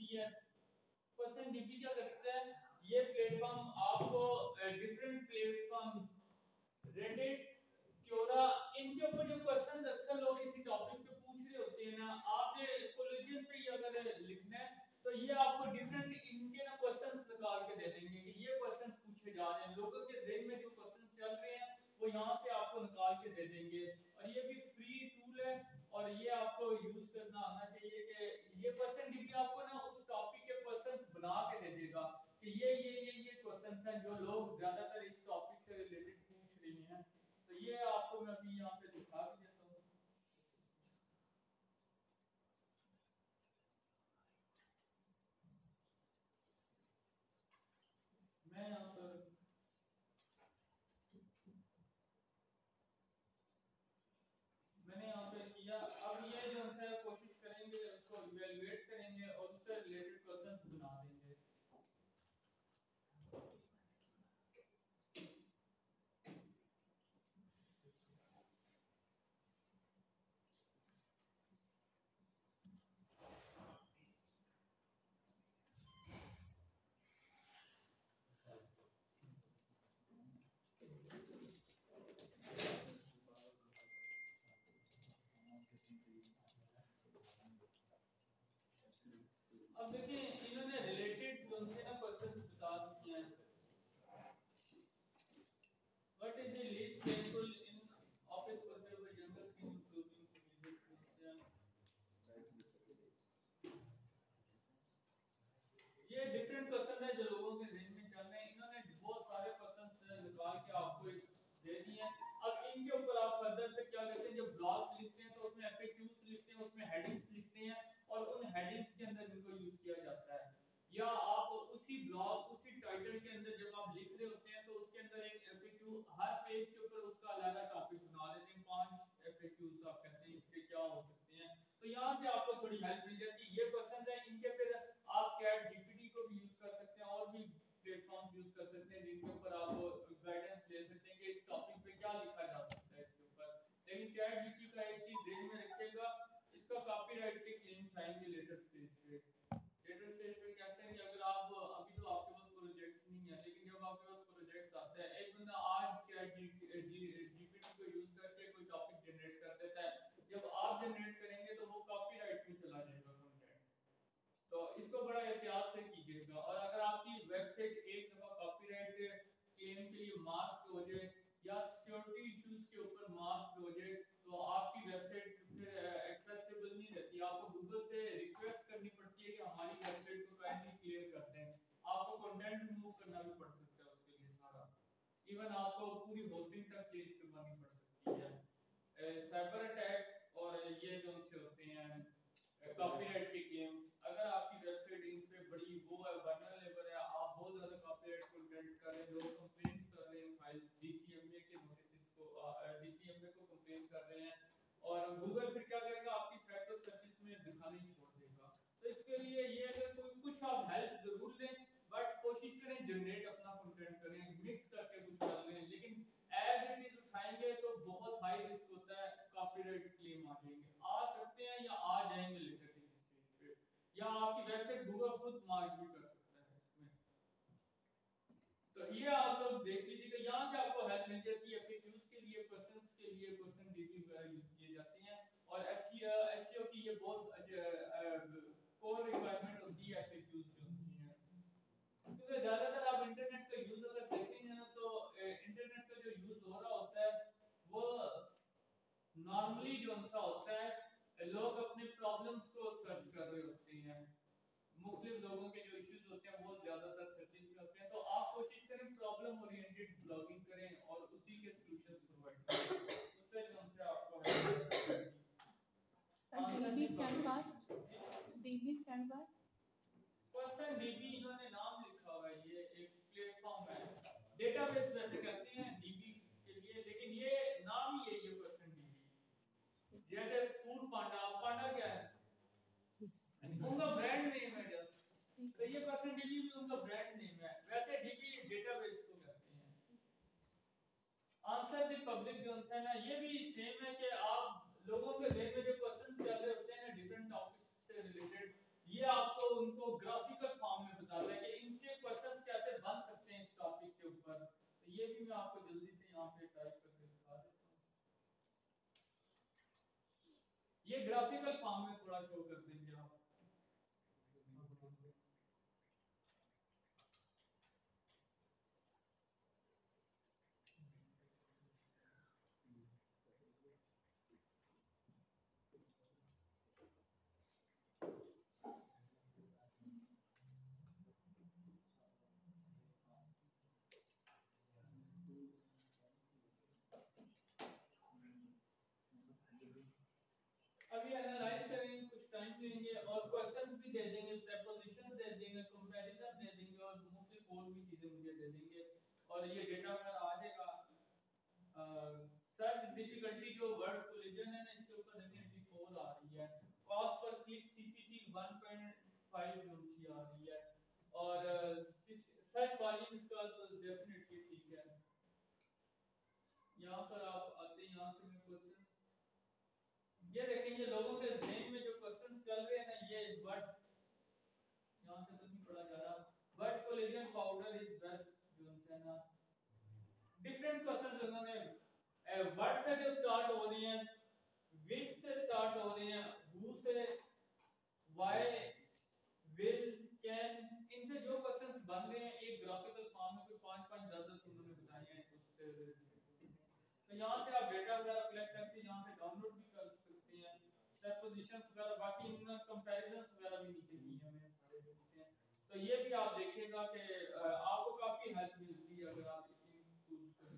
होती है। Question DP क्या करता है? ये प्लेटफॉर्म आपको डिफरेंट प्लेटफॉर्म रेडिट क्योरा इनके ऊपर जो क्वेश्चंस अक्सर लोग इसी टॉपिक पे पूछ रहे होते हैं ना आपने कोलिजन पे ही अगर लिखना है तो ये आपको डिफरेंट इनके ना क्वेश्चंस निकाल के दे देंगे कि ये क्वेश्चंस पूछे जा रहे हैं। लोगों के जेहन में जो क्वेश्चंस चल रहे हैं, वो यहाँ से आपको निकाल के दे देंगे। और ये भी फ्री टूल है और ये आपको यूज़ करना आना चाहिए कि ये क्वेश्चन डिग्री आपको ना उस टॉपिक के पर्सन बना के दे देगा कि ये ये ये ये क्वेश्चन हैं जो लोग ज़्यादातर इस टॉपिक से रिलेटेड पूछ रही हैं। तो ये आपको मैं अभी यहाँ पे दिखा भी देता हूँ मैं यहाँ पर मैंने यहाँ पे किया अब ये जो है कोशिश करेंगे उसको इवेलुएट करेंगे और उससे रिलेटेड क्वेश्चंस बना देंगे अब देखिए, इन्होंने रिलेटेड जो से ना क्वेश्चन बता दिए हैं। What is the least painful in office process by general skin improving ये डिफरेंट क्वेश्चन है जो लोगों के जहन में चल रहे हैं। इन्होंने बहुत सारे क्वेश्चन निकाल के आपको दे दिए हैं अब इनके ऊपर आप फर्दर पे क्या करते हैं? जब ब्लॉग्स लिखते हैं तो उसमें एफएक्यूज लिखते हैं, उसमें हेडिंग्स हैं। हेडिंग्स के अंदर इनको यूज़ किया जाता है। या आप उसी ब्लॉग उसी टाइटल के अंदर जब आप लिख रहे होते हैं तो उसके अंदर एक एफएक्यू हर पेज के ऊपर उसका अलग टॉपिक बना देते हैं। पाँच एफएक्यूज आप कहते हैं, इसके क्या हो सकते हैं। तो यहाँ से आपको थोड़ी हेल्प मिल जाती है। ये क्वेश्चन है, इनके फिर आप चैट जीपीटी को भी यूज़ कर सकते हैं, और भी प्लेटफॉर्म यूज़ कर सकते हैं, जिनके ऊपर आप गाइडेंस ले सकते हैं कि इस टॉपिक पे क्या लिखा जा सकता है इसके ऊपर। लेकिन चैट जीपीटी का एक चीज़ ध्यान में रखिएगा इसका कॉपीराइट के क्लेम्स आएँगे लेटर स्टेज पे लेटर स्टेज पे कैसे हैं कि अगर आप अभी तो आपके पास प्रोजेक्ट्स नहीं है लेकिन जब आपके पास प्रोजेक्ट्स आते हैं एक बंदा आज चैट जीपीटी को यूज़ करके कोई टॉपिक जनरेट कर देता है जब आप जनरेट करेंगे तो वो कॉपीराइट में चला जाएगा तो इसको बड़ा एहतियात से कीजिएगा और अगर आपकी वेबसाइट एक दफ़ा कॉपीराइट क्लेम के लिए मार्क हो जाए या सिक्योरिटी इश्यूज़ के ऊपर मार्क हो जाए तो आपकी वेबसाइट फिर एक्सेसिबल नहीं रहती आपको गूगल से रिक्वेस्ट करनी पड़ती है कि हमारी वेबसाइट को काइंडली क्लियर कर दें आपको कंटेंट रिमूव करना भी पड़ सकता है उसके लिए सारा इवन आपको पूरी होस्टिंग तक चेंज करवानी पड़ सकती है। साइबर अटैक्स और ये जो उनसे होते हैं कॉपीराइट के क्लेम्स अगर आपकी वेबसाइट इन पे बड़ी वो है वर्नरेबल है आप बहुत ज़्यादा कॉपीराइट कंटेंट कर रहे हैं लोग कंप्लेंट्स कर रहे हैं फाइल्स डीसीएमए के नोटिस को डीसीएमए को कंप्लेन कर रहे हैं और गूगल फिर क्या करेगा आपकी साइट को सर्चेस में दिखाना ही छोड़ देगा तो इसके लिए ये अगर कोई कुछ आप हेल्प ज़रूर लें बट कोशिश करें जनरेट अपना कंटेंट करें मिक्स करके कुछ कर लें लेकिन एज इट इज़ उठाएँगे तो बहुत हाई रिस्क होता है कॉपीराइट क्लेम आ जाएँगे आ सकते हैं या आ जाएँगे लेटर किसी स्टेज पे या आपकी वेबसाइट गूगल खुद मार्क भी कर सकता है इसमें तो ये आप लोग देख लीजिएगा यहाँ से आपको हेल्प मिल जाती है एफएक्यूज के लिए क्वेश्चंस के लिए क्वेश्चन डीटी वगैरह यूज़ किए जाते हैं और एसईओ की ये बहुत कोर रिक्वायरमेंट होती है एफएक्यूज जो होती है क्योंकि ज़्यादातर आप इंटरनेट का यूज़ अगर देखेंगे ना तो इंटरनेट का जो यूज़ हो रहा होता है वो नॉर्मली जो सा होता है लोग अपने प्रॉब्लम्स को सर्च कर रहे होते हैं मुख्तलिफ़ लोगों के जो इश्यूज़ होते हैं वो ज़्यादातर सर्चिंग में होते हैं तो आप कोशिश करें ओरिएंटेड ब्लॉगिंग करें और उसी के सॉल्यूशन प्रोवाइड करें। उससे हमसे आपको DB stand for DB stand for person DB इन्होंने नाम लिखा हुआ है ये एक प्लेटफॉर्म है। डेटाबेस वैसे कहते हैं डीबी के लिए लेकिन ये नाम ही है ये पर्सन डीबी जैसे फ़ूड पांडा पांडा क्या है? उनका ब्रांड नेम है जस्ट तो ये पर्सन डीबी भी उनका ब्रांड भी पब्लिक जो है ना, ये भी सेम है कि आप लोगों के जेब में जो क्वेश्चंस चल होते हैं ना डिफरेंट टॉपिक्स से रिलेटेड ये आपको उनको ग्राफिकल फॉर्म में बता है कि इनके क्वेश्चंस कैसे बन सकते हैं इस टॉपिक के ऊपर। तो ये भी मैं आपको जल्दी से यहाँ पे टाइप करके दिखा देता हूँ। ये ग्राफिकल फॉर्म में थोड़ा शो कर लेंगे और क्वेश्चंस भी दे देंगे प्रीपोजिशंस दे देंगे कंपैरिजन दे देंगे और मुख्तलिफ़ और भी चीज़ें मुझे दे देंगे। और ये डेटा वगैरह आ जाएगा। सर्च डिफिकल्टी जो वर्ड कोलिजन है ना, इसके ऊपर देखिए डी कोड आ रही है। Cost per click CPC 1.5 unit आ रही है। और सर्च वॉल्यूम इसका तो डेफिनेटली ठीक है। यहाँ पर आप आते हैं, यहाँ से मैं क्वेश्चन ये देखें, ये लोगों के जहन में जो क्वेश्चन चल रहे हैं ना ये बट यहाँ से तो नहीं पढ़ा जा रहा। But collagen powder is best जो है ना। डिफरेंट क्वेश्चंस उन्होंने वर्ड से जो स्टार्ट हो रही हैं विच से स्टार्ट हो रही हैं हु से व्हाई विल कैन इनसे जो क्वेश्चंस बन रहे हैं, एक ग्राफिकल फॉर्म में कोई पाँच पाँच दस दस उन्होंने बताए हैं, उससे। तो यहाँ से आप डेटा वगैरह कलेक्ट करके यहाँ से डाउनलोड भी कर सकते सेपोजिशंस वगैरह, बाकी इन कंपैरिजंस वगैरह भी नीचे दिए हुए हैं, सारे तो ये भी आप देखिएगा कि आपको काफ़ी हेल्प मिलती है अगर आप इन टूल्स का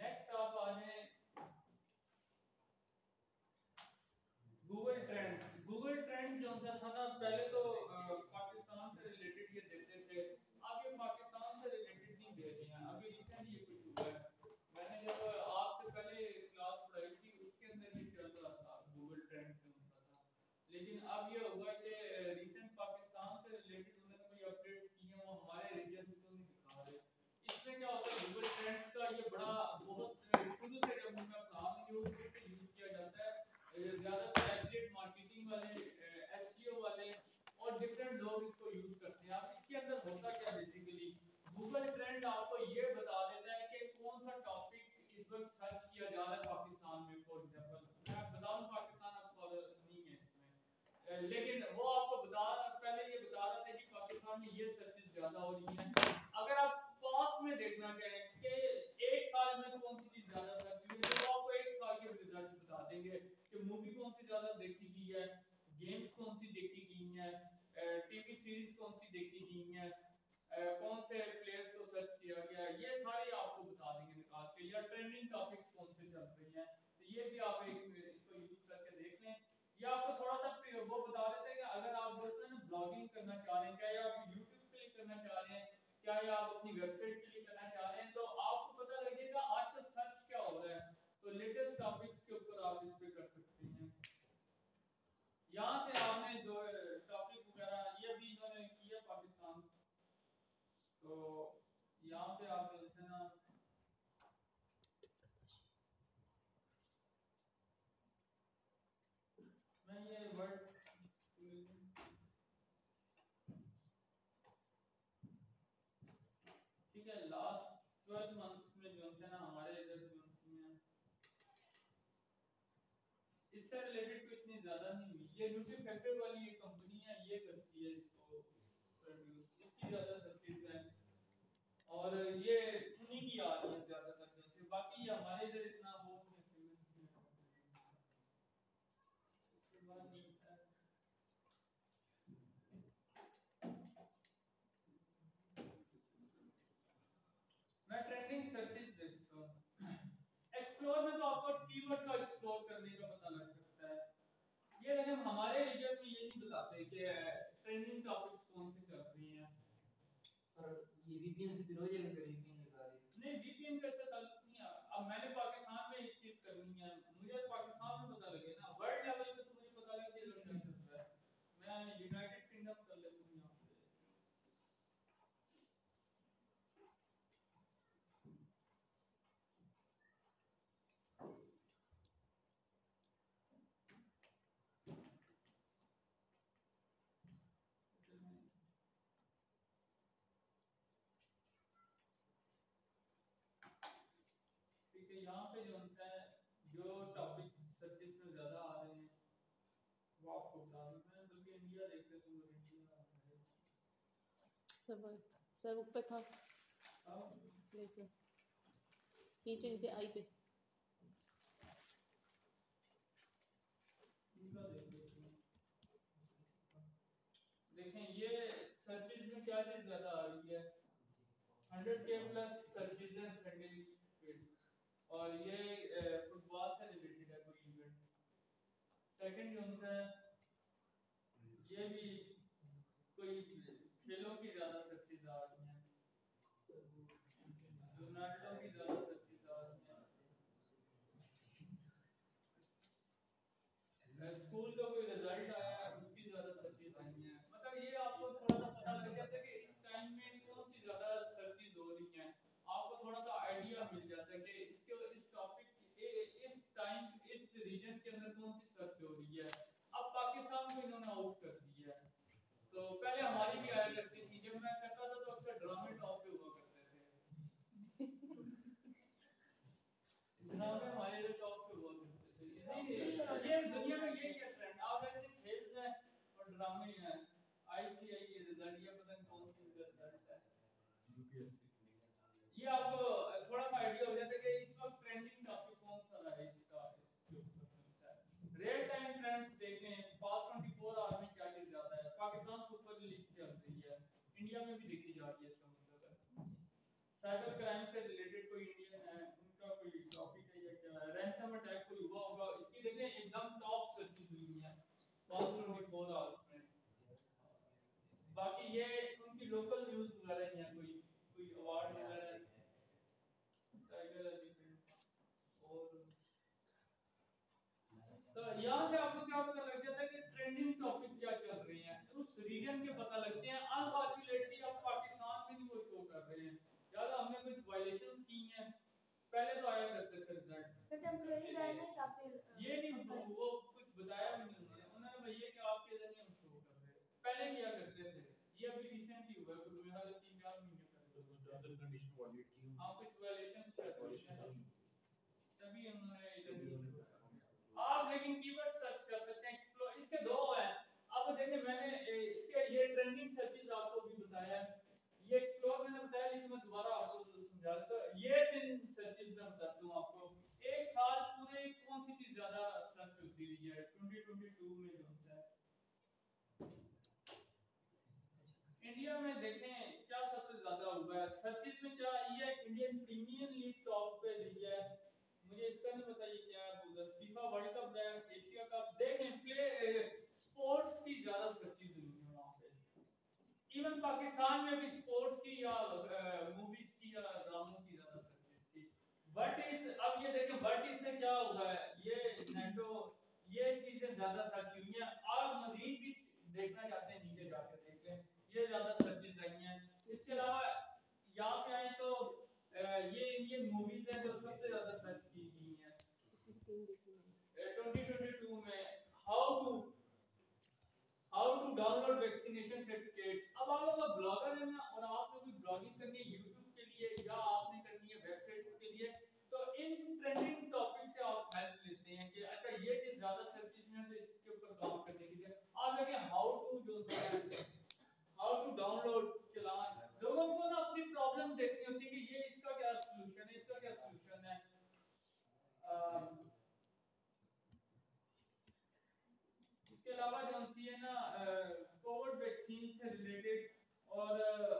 नेक्स्ट आप आ जाएँ गूगल ट्रेंड्स गूगल ट्रेंड्स जो सा था ना पहले तो पाकिस्तान से रिलेटेड ये देते थे अब ये पाकिस्तान से रिलेटेड नहीं दे रहे हैं अभी रिसेंट ये कुछ हुआ है मैंने जब आपसे पहले क्लास पढ़ाई थी उसके अंदर ये चल रहा था गूगल ट्रेंड से होता था लेकिन अब ये हुआ कि रिसेंट पाकिस्तान से रिलेटेड उन्होंने कोई अपडेट्स की हैं वो हमारे रीजन में तो नहीं दिखा रहे इसमें क्या होता है गूगल ट्रेंड्स का ये बड़ा बहुत शुरू से जब मैं पढ़ा रही हूँ उसको यूज़ किया जाता है ज़्यादातर एफिलिएट मार्केटिंग वाले एसईओ वाले और डिफरेंट लोग इसको यूज़ करते हैं अब इसके अंदर होता क्या बेसिकली गूगल ट्रेंड आपको ये बता देता है कि कौन सा टॉपिक इस वक्त सर्च किया जा रहा है पाकिस्तान में फॉर एग्जांपल मैं बताऊँ पाकिस्तान अब फॉलो नहीं है इसमें लेकिन वो आपको बता पहले ये बता रहा था कि पाकिस्तान में ये सर्चेस ज़्यादा हो रही हैं अगर आप पास में देखना चाहें कि एक साल में कौन सी चीज़ ज़्यादा सर्च हुई है तो आपको एक साल के रिज़ल्ट बता देंगे कि मूवी कौन सी ज़्यादा देखी गई है गेम्स कौन सी देखी गई हैं टीवी सीरीज़ कौन सी देखी गई हैं कौन से प्लेयर्स को सर्च किया गया ये सारे आपको बता देंगे निकाल ट्रेंडिंग टॉपिक्स कौन से चल रही हैं? तो ये भी आप एक इसको यूज़ करके देख लें। ये आपको थोड़ा सा वो बता देते हैं कि अगर आप बोलते हैं ब्लॉगिंग करना चाह रहे हैं चाहे आप यूट्यूब के लिए करना चाह रहे हैं चाहे आप अपनी वेबसाइट के लिए करना चाह रहे हैं तो आपको पता लगेगा आजकल सर्च क्या हो रहा है। तो लेटेस्ट टॉपिक्स के ऊपर आप इस पे कर सकते हैं। यहाँ से आपने जो टॉपिक वगैरह, ये भी इन्होंने किया पाकिस्तान। तो यहाँ पे आप देखते ना मैं ये वर्ड ठीक है लास्ट ट्वेल्व मंथ्स में जो है ना हमारे इधर जो है इससे रिलेटेड तो इतनी ज़्यादा नहीं हुई। ये न्यूट्री फैक्टर वाली ये कंपनी है, ये करती है इसको प्रोड्यूस इसकी ज़्यादा सर्विस है। और ये उन्हीं की आ रही है ज़्यादातर। जैसे बाकी ये हमारे इधर इतना वो नहीं है उसके बाद ये है मैं ट्रेंडिंग सर्चेस देखता हूँ एक्सप्लोर में तो आपको कीवर्ड का एक्सप्लोर करने का पता लग सकता है ये लेकिन हमारे रीजन में ये नहीं बताते कि ट्रेंडिंग टॉपिक्स कौन से चल रही हैं? सर ये वीपीएन से फिर हो जाएगा फिर वीपीएन लगा रहे नहीं वीपीएन का ऐसा ताल्लुक नहीं है। अब मैंने पाकिस्तान में एक चीज़ करनी है। मुझे पाकिस्तान में पता लगे ना। वर्ल्ड लेवल पे तो मुझे पता लग कि क्या चल रहा है। मैं यूनाइटेड किंगडम कर लेता हूँ ठीक है यहाँ पे जो है जो टॉपिक सर्चिस में ज़्यादा आ रहे हैं वो आपको बता दूँ। मैं बल्कि इंडिया देखते तो इंडिया सर हाँ। सर ऊपर था? नीचे नीचे आई पे। तो देखें ये सर्विस में क्या चीज़ ज़्यादा आ रही है? 100 के प्लस सर्विस एंड सर्चिज और ये फुटबॉल से रिलेटेड है कोई इवेंट सेकंड जो है, ये भी कोई खेलों की ज़्यादा सर्चेज आ रही हैं रोनाल्डो की ज़्यादा सर्चेज आ रही हैं स्कूल का कोई रिज़ल्ट आया है उसकी ज़्यादा सर्चेज आई हैं मतलब ये आपको थोड़ा सा पता लग जाता है कि इस टाइम में कौन सी ज़्यादा सर्चेज हो रही हैं आपको थोड़ा सा आइडिया मिल जाता है कि इसके इस टॉपिक इस टाइम इस रीजन के अंदर कौन सी सर्च हो रही है? अब पाकिस्तान को इन्होंने आउट कर दिया है। तो पहले हमारी भी आया करती थी। जब मैं करता था तो अक्सर ड्रामे टॉप पे हुआ करते थे। ड्रामे हमारे लिए टॉप पे हुआ करते थे। ये दुनिया में यही है ट्रेंड आप ऐसे खेल हैं और ड्रामे हैं आईसीआई के रिज़ल्ट ये पता नहीं कौन सी रिज़ल्ट है। ये आपको थोड़ा सा आइडिया हो जाता है कि इस वक्त ट्रेंडिंग टॉपिक कौन सा है इसका रियल टाइम ट्रेंड्स देखें पास्ट 24 आवर में क्या चीज़ ज़्यादा है पाकिस्तान सुपर लीग चल रही है इंडिया में भी देखी जा रही है इसका मतलब साइबर क्राइम से रिलेटेड कोई इंडियन है, उनका कोई टॉपिक है या क्या है रैंसम अटैक कोई हुआ होगा, इसकी देखें एकदम टॉप सर्चेज हुई है। पास्ट 24 आवर्स में बाकी ये उनकी लोकल न्यूज़ वगैरह है, कोई कोई अवार्ड वगैरह टाइगर एलिफेंट और तो यहाँ से आपको क्या पता लग जाता है कि ट्रेंडिंग टॉपिक क्या चल रही हैं उस रीजन के पता लगते हैं अनफॉर्चुनेटली अब पाकिस्तान में भी वो शो कर रहे हैं यार हमने कुछ वायलेशंस की हैं। पहले तो आया करते थे रिज़ल्ट सर टेम्परेरी बैन है। या फिर ये नहीं वो कुछ बताया भी नहीं उन्होंने। उन्होंने भैया कि आपके इधर नहीं हम शो कर रहे पहले किया करते थे। ये अभी रिसेंटली हुआ है कुछ मेरा तो तीन चार महीने पहले। अदर कंडीशन वायलेट की हाँ कुछ वायलेशंस तभी उन्होंने इधर आप लेकिन कीवर्ड सर्च कर सकते हैं एक्सप्लोर इसके दो हैं। अब देखिए मैंने इसके ये ट्रेंडिंग सर्चेज आपको भी बताया। है ये एक्सप्लोर मैंने बताया लेकिन मैं दोबारा आपको समझा देता हूँ ये में बताता हूँ आपको। एक साल पूरे कौन सी चीज़ ज़्यादा सर्च होती रही है? 2022 में जो होता है। इंडिया में देखें, क्या सबसे ज़्यादा हुआ है सर्चेज में क्या ये इंडियन प्रीमियर लीग टॉप पे ली है। मुझे इसका नहीं पता ये क्या है फीफा वर्ल्ड कप है एशिया कप देखें प्ले स्पोर्ट्स की ज़्यादा सर्चेज हुई है वहाँ पे। इवन पाकिस्तान में भी स्पोर्ट्स की या मूवीज़ की या ड्रामों की ज़्यादा सर्चेज थी। बट इस अब ये देखें बट इससे क्या हुआ है? ये नेटो ये चीज़ें ज़्यादा सर्च हुई हैं। आप मजीद भी देखना चाहते हैं नीचे जाकर देखें। ये ज़्यादा सर्चेज आई हैं। इसके अलावा यहाँ पे आए तो ये इंडियन मूवीज़ हैं जो सबसे ज़्यादा सर्च की गई हैं। इसमें से तीन 2022 में how to how to download vaccination certificate अब आप अगर ब्लॉगर है ना और आपने कोई ब्लॉगिंग करनी है YouTube के लिए या आपने करनी है वेबसाइट्स के लिए तो इन ट्रेंडिंग टॉपिक से आप हेल्प लेते हैं कि अच्छा ये चीज़ ज़्यादा सर्चेज में है तो इसके ऊपर काम करने के लिए आप देखें हाउ टू जो है हाउ टू डाउनलोड चलान लोगों को ना अपनी प्रॉब्लम देखनी होती है कि ये इसका क्या सॉल्यूशन है इसका क्या सॉल्यूशन है अम, इसके अलावा जो सी है ना कोविड वैक्सीन से रिलेटेड और अ,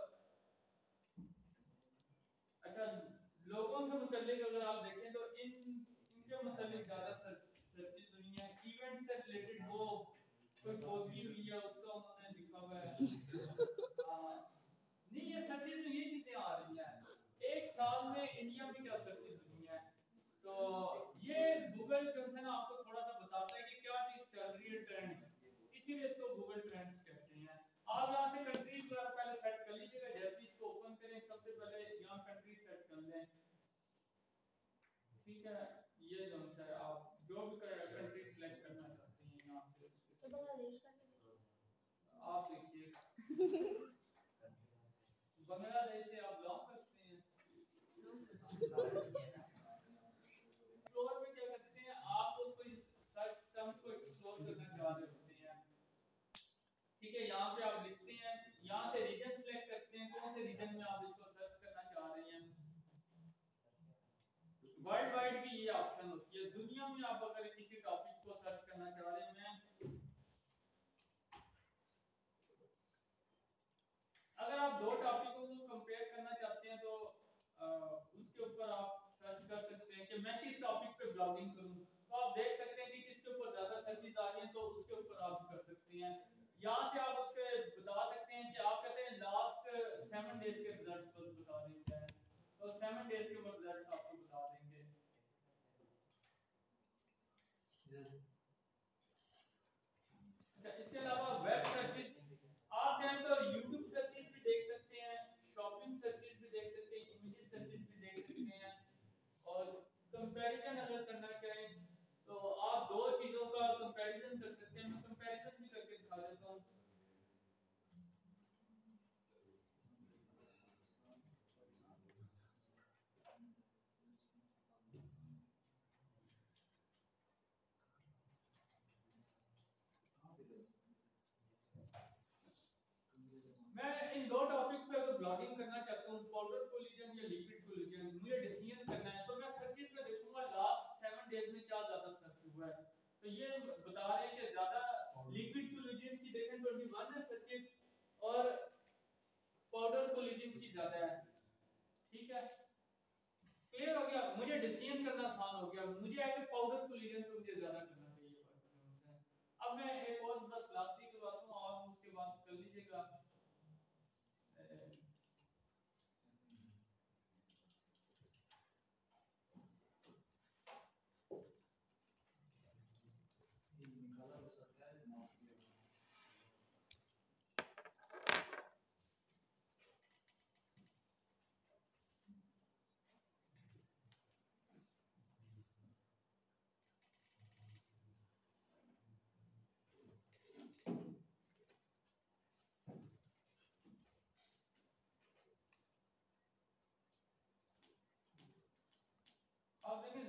अच्छा लोगों से मुतल्लिक अगर आप देखें तो इन इनके मुतल्लिक ज़्यादा सर्चेज हुई हैं इवेंट से रिलेटेड वो कोई बोतली हुई है उसका उन्होंने लिखा हुआ है नहीं ये सर्चेज में ये चीज़ें आ रही हैं एक साल में इंडिया में क्या सर्चेज हुई हैं तो ये गूगल जो है ना आपको थोड़ा सा बताता है कि क्या चीज़ चल रही है ट्रेंड्स इसीलिए इसको गूगल ट्रेंड्स कहते हैं आप यहाँ से कंट्रीज़ पहले सेट कर लीजिएगा जैसे इसको ओपन करें सबसे पहले यहाँ कंट्री सेट कर लें ठीक है ये जो है आप जो भी कंट्री आप लिखिए बांग्लादेश से आप लॉ करते हैं। एक्सप्लोर में क्या करते हैं? आप कोई सर्च टर्म को एक्सप्लोर करना चाह रहे होते हैं। ठीक है, यहाँ पे आप लिखते हैं। यहाँ से रीजन सिलेक्ट करते हैं। कौन से रीजन में आप इसको सर्च करना चाह रहे हैं? वर्ल्ड वाइड भी ये ऑप्शन होती है। दुनिया में आप अगर किसी का लॉगिंग करना चाहता हूँ पाउडर कोलिजन या लिक्विड कोलिजन मुझे डिसीज़न करना है। तो मैं सर्चेज में देखूँगा लास्ट 7 डेज़ में क्या ज़्यादा सर्च हुआ है। तो ये बता रहे हैं कि ज़्यादा लिक्विड कोलिजन की देखें तो अभी वन है सर्चेज और पाउडर कोलिजन की ज़्यादा है। ठीक है? क्लियर हो गया? मुझे डिसीज़न करना आसान हो गया। मुझे है कि पाउडर कोलिजन पे मुझे ज़्यादा करना चाहिए। अब मैं एक और बस लास्ट की करवाता हूँ और उसके बाद कर लीजिएगा।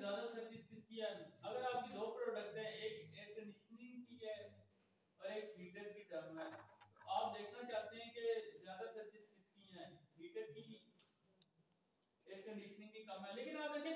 ज़्यादा सर्चिस किसकी है अगर आपकी दो प्रोडक्ट है, एक एयर कंडीशनिंग की है और एक हीटर की टर्म है। तो आप देखना चाहते हैं कि ज़्यादा सर्विस किसकी है? हीटर की एयर कंडीशनिंग की कम है। लेकिन आप देखें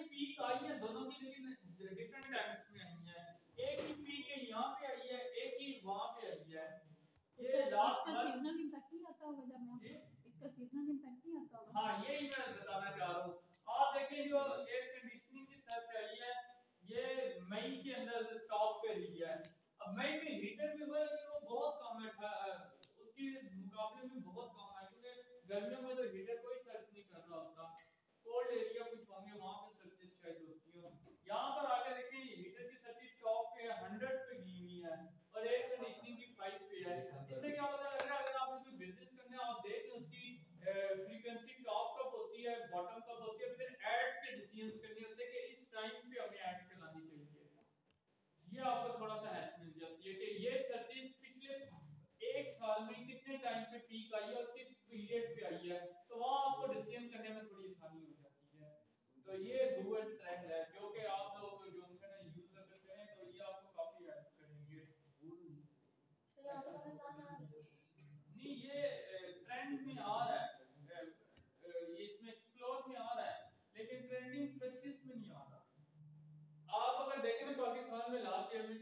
पीक आई है और किस पीरियड पे आई है तो वहाँ आपको डिसीज़न करने में थोड़ी आसानी हो जाती है। तो ये गूगल ट्रेंड है क्योंकि आप लोग जॉनसन यूज़ करते हैं तो ये आपको काफ़ी हेल्प करेंगे। नहीं ये ट्रेंड में आ रहा है। ये इसमें एक्सप्लोर में आ रहा है लेकिन ट्रेंडिंग सर्चेस में नहीं आ रहा। आप अगर देखें ना पाकिस्तान में लास्ट ईयर में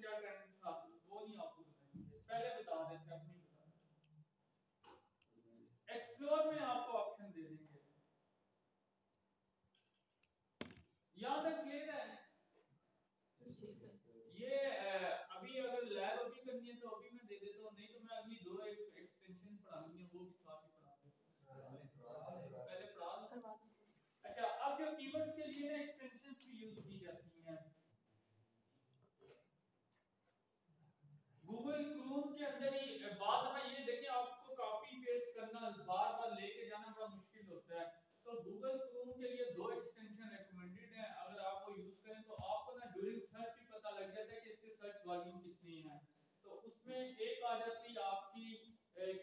प्रदर्शित होता है तो गूगल क्रोम के लिए दो एक्सटेंशन रिकमेंडेड है, अगर आप वो यूज़ करें तो आपको ना ड्यूरिंग सर्च ही पता लग जाता है कि इसके सर्च वॉल्यूम कितनी है। तो उसमें एक आ जाती है आपकी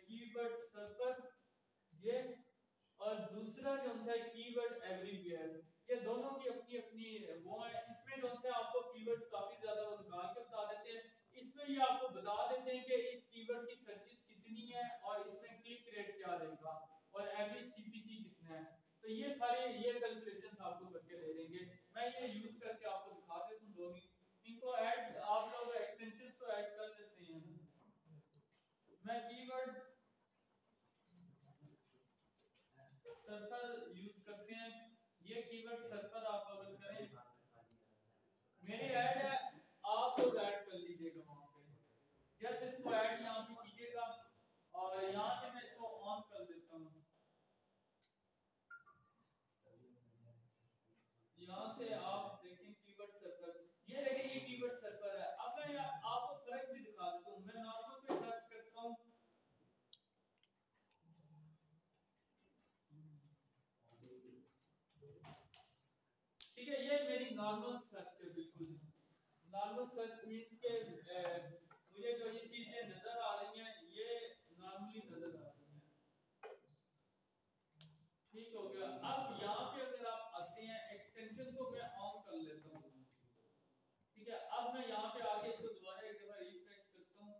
कीवर्ड सर्वर ये, और दूसरा जो सा है कीवर्ड एवरीवेयर ये दोनों की अपनी अपनी वो है। इसमें जो सा आपको कीवर्ड्स काफ़ी ज़्यादा वो निकाल के बता देते हैं। इसमें ये आपको बता देते हैं कि इस कीवर्ड की सर्चेस कितनी है, और इसमें क्लिक रेट क्या रहेगा, और एवरी तो ये सारे, ये कैलकुलेशंस आपको करके दे देंगे। मैं ये यूज़ करके आपको दिखा देता हूँ दोनों इनको ऐड आप लोग एक्सटेंशन तो ऐड कर लेते हैं मैं कीवर्ड सर्फर यूज़ करते हैं। ये कीवर्ड सर्फर आप अगर करें। मेरी ऐड है, आप लोग ऐड कर लीजिएगा वहाँ पे। जस्ट इसको ऐड यहाँ पे कीजिएगा। और यहाँ से मैं ये मेरी नॉर्मल सर्च है, बिल्कुल। नॉर्मल सर्च मींस के मुझे जो ये चीज़ें नज़र आ रही हैं, ये नॉर्मली नज़र आ रही हैं। ठीक हो गया। अब यहाँ पे अगर आप आते हैं एक्सटेंशन को मैं ऑन कर लेता हूँ। ठीक है, अब मैं यहाँ पे आके इसको दोबारा एक दफ़ा रिफ्रेश करता हूँ।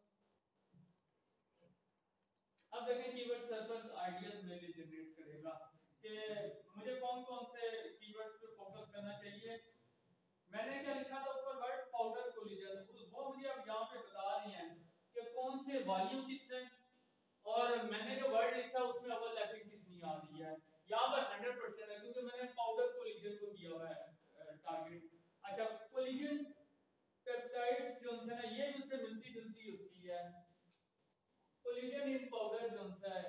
अब देखें कीवर्ड सर्फर्स आइडियाज़ मेरे लिए जनरेट करेगा। कि मुझे कौन कौन से कीवर्ड्स पे फोकस करना चाहिए। मैंने क्या लिखा था ऊपर? वर्ड पाउडर कोलिजन वो मुझे अब यहाँ पे बता रही हैं कि कौन से वॉल्यूम कितने और मैंने जो वर्ड लिखा उसमें अवल लैपिंग कितनी आ रही है। यहाँ पर 100% है, क्योंकि मैंने पाउडर कोलिजन को दिया हुआ है टारगेट अच्छा कोलिजन पेप्टाइड्स जो है ना, ये मुझसे मिलती जुलती होती है। कोलिजन इन पाउडर जो है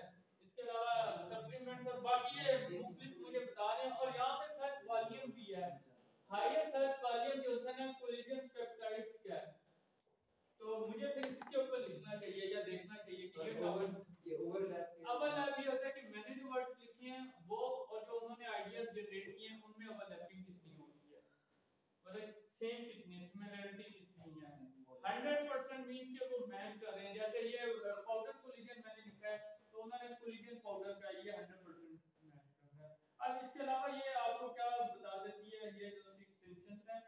इसके अलावा सप्लीमेंट्स और बाकी ये मुख्तलिफ़ मुझे बता रहे हैं और यहाँ पे सर्च वॉल्यूम भी है हाईएस्ट सर्च वॉल्यूम जो है ना कोलिजन पेप्टाइड्स का है तो मुझे फिर इसके ऊपर लिखना चाहिए या देखना चाहिए कि ये टॉपिक ओवरलैप ये होता है कि मैंने जो वर्ड्स लिखे हैं वो और जो उन्होंने आइडियाज़ जनरेट किए हैं उनमें ओवरलैपिंग कितनी हो रही है? मतलब सेम कितनी सिमिलरिटी कितनी है? 100% मींस कि वो मैच कर रहे हैं। जैसे ये पाउडर कोलिजन मैंने लिखा है तो उन्होंने कोलिजन पाउडर का ये 100% मैच कर रहा है। अब इसके अलावा ये आपको क्या बता देती है? ये जो एक्सटेंशंस हैं।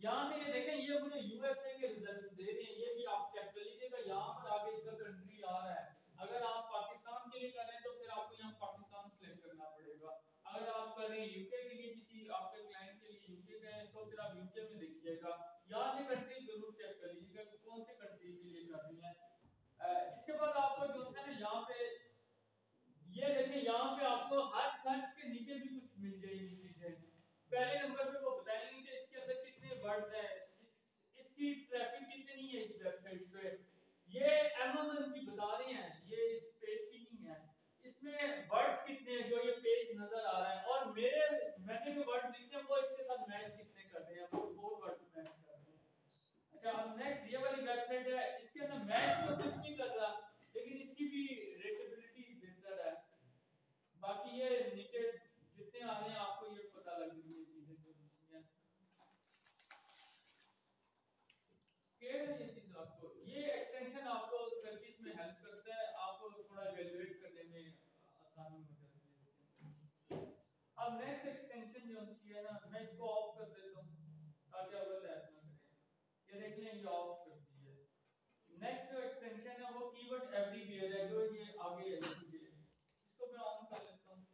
यहाँ से ये देखें ये मुझे यूएसए के रिजल्ट्स दे रहे हैं। ये भी आप यहाँ पर आगे इसका कंट्री आ रहा है। अगर आप पाकिस्तान के लिए कर रहे हैं तो फिर आपको यहाँ पाकिस्तान सेलेक्ट करना पड़ेगा। अगर आप कर रहे हैं यूके के लिए किसी आपके क्लाइंट के लिए यूके गए तो फिर आप यूके में देखिएगा यहाँ से कंट्री ज़रूर चेक कर लीजिएगा कि कौन से कंट्री के लिए कर रही है अ, इसके बाद आपको जो है ना यहाँ पे ये देखिए यहाँ पे आपको हर सर्च के नीचे भी कुछ मिल जाएगी चीज़ें पहले नंबर पे वो बताएँगे कि इसके अंदर कितने वर्ड्स हैं इस इसकी ट्रैफ़िक कितनी है इस वेबसाइट पे ये Amazon की बता रही हैं ये इस पेज की नहीं है इसमें वर्ड्स कितने हैं जो ये पेज नज़र आ रहा है और मेरे मैंने जो वर्ड लिखे हैं वो इसके साथ मैच कितने कर रहे हैं वो फोर वर्ड्स मैच कर रहे हैं अच्छा अब नेक्स्ट ये वाली वेबसाइट है इसके अंदर मैच तो कुछ नहीं कर रहा लेकिन इसकी भी रेटेबिलिटी बेहतर है बाकी ये नीचे जितने आ रहे हैं आपको ये पता लग रही है चीज़ें जो लिखी हैं कह रही है चीज़ आपको ये एक्सटेंशन आपको सर्विस में हेल्प करता है आपको थोड़ा इवैल्यूएट करने में आसानी हो जाती है अब नेक्स्ट एक्सटेंशन जो है ना मैं इसको ऑफ़ कर देता हूँ ताकि अगर ऐड ना करें ये देख लें ये ऑफ़ कर दी नेक्स्ट जो एक्सटेंशन है वो कीवर्ड एवरीवेयर है जो ये आगे है इसको मैं ऑन कर लेता हूँ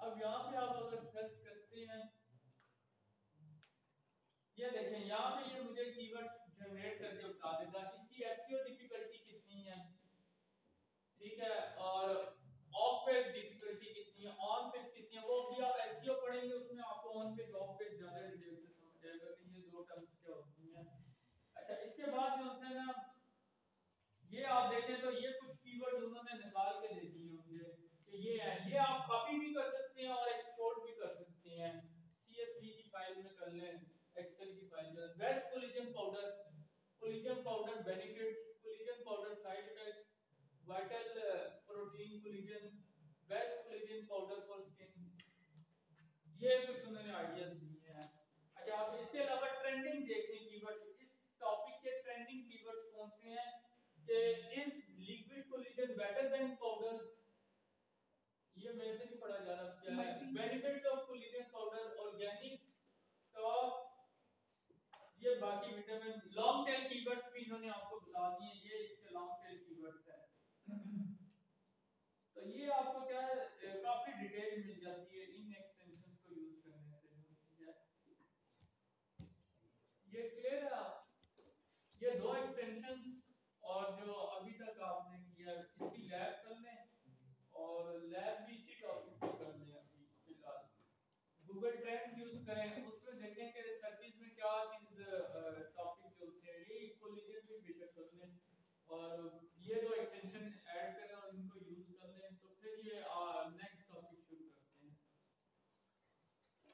अब यहाँ पे आप अगर सर्च करते हैं ये देखें यहाँ पे ये मुझे कीवर्ड्स जनरेट करके बता देगा इसकी एसईओ डिफिकल्टी कितनी है ठीक है और ऑफ़ पेज डिफिकल्टी कितनी है ऑन पेज कितनी है वो भी आप एसईओ पढ़ेंगे उसमें आपको ऑन पेज ऑफ़ पेज ज़्यादा डिटेल से समझ जाएगा कि ये दो टर्म्स क्या होती हैं अच्छा इसके बाद जो है ना ये आप देखें तो ये कुछ कीवर्ड उन्होंने निकाल के दे दिए होंगे कि ये है ये आप कॉपी भी कर सकते हैं और एक्सपोर्ट भी कर सकते हैं सीएसवी की फ़ाइल में कर लें एक्सेल की फ़ाइल में best collagen powder collagen powder benefits collagen powder side effects vital protein collagen best collagen powder for skin ये कुछ उन्होंने आइडियाज़ दिए हैं। अच्छा आप इसके अलावा ट्रेंडिंग देख लें कीवर्ड्स इस टॉपिक के ट्रेंडिंग कीवर्ड्स कौन से हैं? कि is liquid collagen better than powder ये मेरे से नहीं पढ़ा जा रहा क्या है? Benefits of collagen powder organic top ये बाकी विटामिन लॉन्ग टेल कीवर्ड्स भी इन्होंने आपको बता दिए ये इसके लॉन्ग टेल कीवर्ड्स हैं तो ये आपको क्या है काफ़ी डिटेल मिल जाती है इन एक्सटेंशंस को यूज़ करने से, जो चीज़ ये क्लियर है ये दो एक्सटेंशन और जो अभी तक आपने किया, इसकी लैब कर लें और लैब भी इसी टॉपिक पे कर लें अभी फ़िलहाल। गूगल ट्रेंड यूज़ करें, उसमें देखें कि सर्चेज में क्या चीज़ टॉपिक जो थे ये कोलिजन भी बेशक कर लें। और ये दो चलिए नेक्स्ट टॉपिक शुरू करते हैं।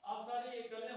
आप सारे ये कर